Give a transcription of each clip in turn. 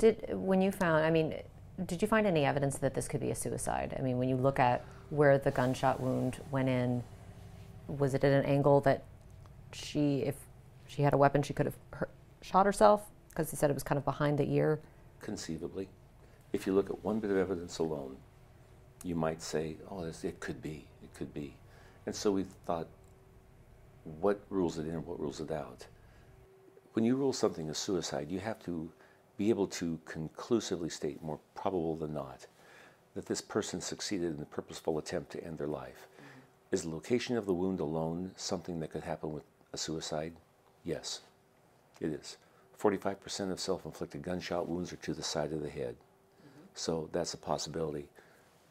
Did when you found? I mean, did you find any evidence that this could be a suicide? I mean, when you look at where the gunshot wound went in, was it at an angle that she, if she had a weapon, she could have hurt, shot herself? Because he said it was kind of behind the ear. Conceivably, if you look at one bit of evidence alone, you might say, "Oh, it could be, it could be," and so we thought, what rules it in what rules it out? When you rule something a suicide, you have to be able to conclusively state, more probable than not, that this person succeeded in the purposeful attempt to end their life. Mm-hmm. Is the location of the wound alone something that could happen with a suicide? Yes, it is. 45% of self inflicted gunshot wounds are to the side of the head. Mm-hmm. So that's a possibility.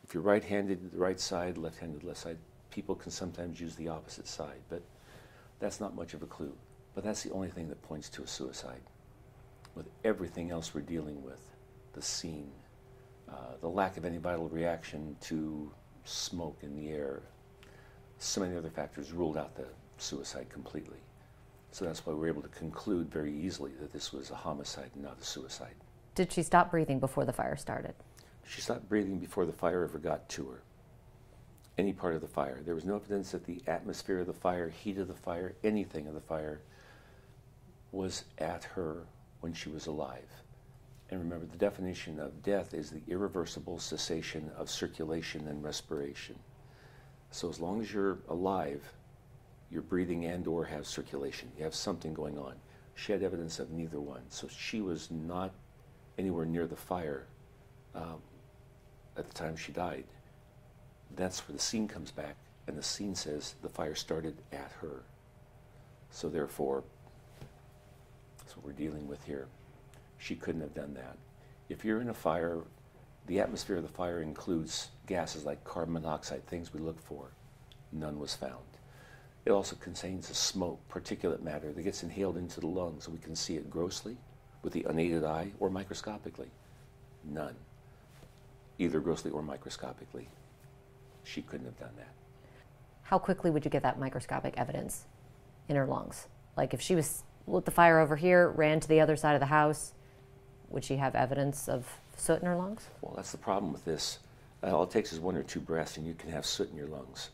If you're right handed, the right side, left handed, left side, people can sometimes use the opposite side, but that's not much of a clue. But that's the only thing that points to a suicide with everything else we're dealing with the scene, uh, the lack of any vital reaction to smoke in the air, so many other factors ruled out the suicide completely. So that's why we're able to conclude very easily that this was a homicide, not a suicide. Did she stop breathing before the fire started? She stopped breathing before the fire ever got to her. Any part of the fire. There was no evidence that the atmosphere of the fire, heat of the fire, anything of the fire was at her when she was alive. And remember, the definition of death is the irreversible cessation of circulation and respiration. So as long as you're alive, you're breathing and or have circulation. You have something going on. She had evidence of neither one. So she was not anywhere near the fire um, at the time she died. That's where the scene comes back, and the scene says the fire started at her. So therefore, that's what we're dealing with here. She couldn't have done that. If you're in a fire, the atmosphere of the fire includes gases like carbon monoxide, things we look for. None was found. It also contains a smoke, particulate matter that gets inhaled into the lungs. We can see it grossly with the unaided eye or microscopically. None. Either grossly or microscopically. She couldn't have done that. How quickly would you get that microscopic evidence in her lungs? Like if she was lit the fire over here, ran to the other side of the house, would she have evidence of soot in her lungs? Well, that's the problem with this. Uh, all it takes is one or two breaths, and you can have soot in your lungs.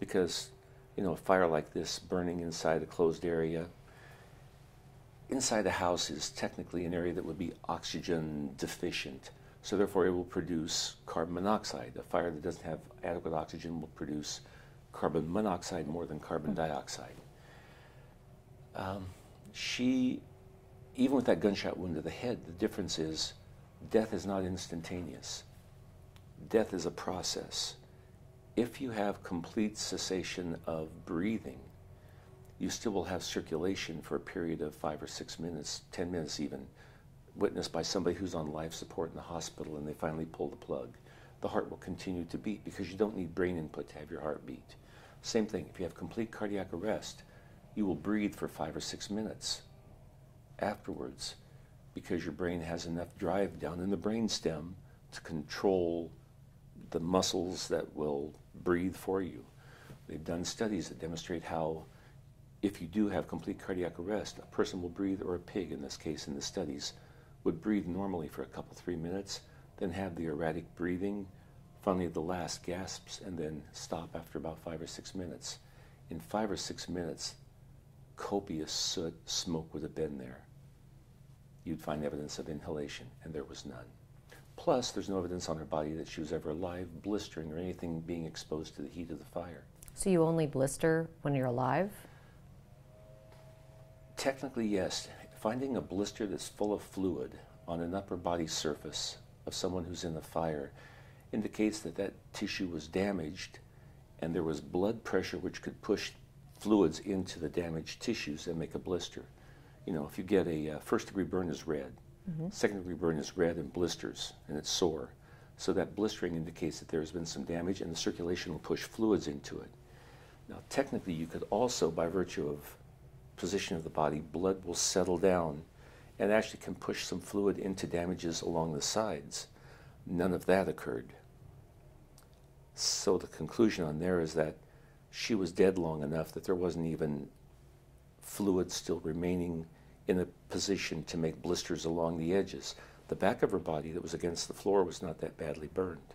Because, you know, a fire like this burning inside a closed area, inside a house is technically an area that would be oxygen deficient. So therefore, it will produce carbon monoxide. A fire that doesn't have adequate oxygen will produce carbon monoxide more than carbon mm-hmm. dioxide. Um, she, even with that gunshot wound to the head, the difference is death is not instantaneous. Death is a process. If you have complete cessation of breathing, you still will have circulation for a period of five or six minutes, 10 minutes even, witnessed by somebody who's on life support in the hospital and they finally pull the plug. The heart will continue to beat because you don't need brain input to have your heart beat. Same thing, if you have complete cardiac arrest, you will breathe for five or six minutes afterwards because your brain has enough drive down in the brain stem to control the muscles that will breathe for you. They've done studies that demonstrate how if you do have complete cardiac arrest, a person will breathe, or a pig in this case in the studies, would breathe normally for a couple, three minutes, then have the erratic breathing, finally the last gasps, and then stop after about five or six minutes. In five or six minutes, copious soot, smoke would have been there. You'd find evidence of inhalation, and there was none. Plus, there's no evidence on her body that she was ever alive, blistering, or anything being exposed to the heat of the fire. So you only blister when you're alive? Technically, yes. Finding a blister that's full of fluid on an upper body surface of someone who's in the fire indicates that that tissue was damaged and there was blood pressure which could push fluids into the damaged tissues and make a blister. You know, if you get a uh, first degree burn is red, mm-hmm. second degree burn is red and blisters and it's sore. So that blistering indicates that there has been some damage and the circulation will push fluids into it. Now, technically, you could also, by virtue of position of the body, blood will settle down and actually can push some fluid into damages along the sides. None of that occurred. So the conclusion on there is that she was dead long enough that there wasn't even fluid still remaining in a position to make blisters along the edges. The back of her body that was against the floor was not that badly burned.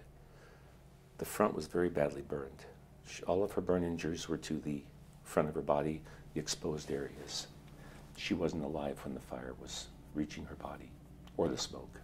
The front was very badly burned. She, all of her burn injuries were to the front of her body, the exposed areas. She wasn't alive when the fire was reaching her body or the smoke.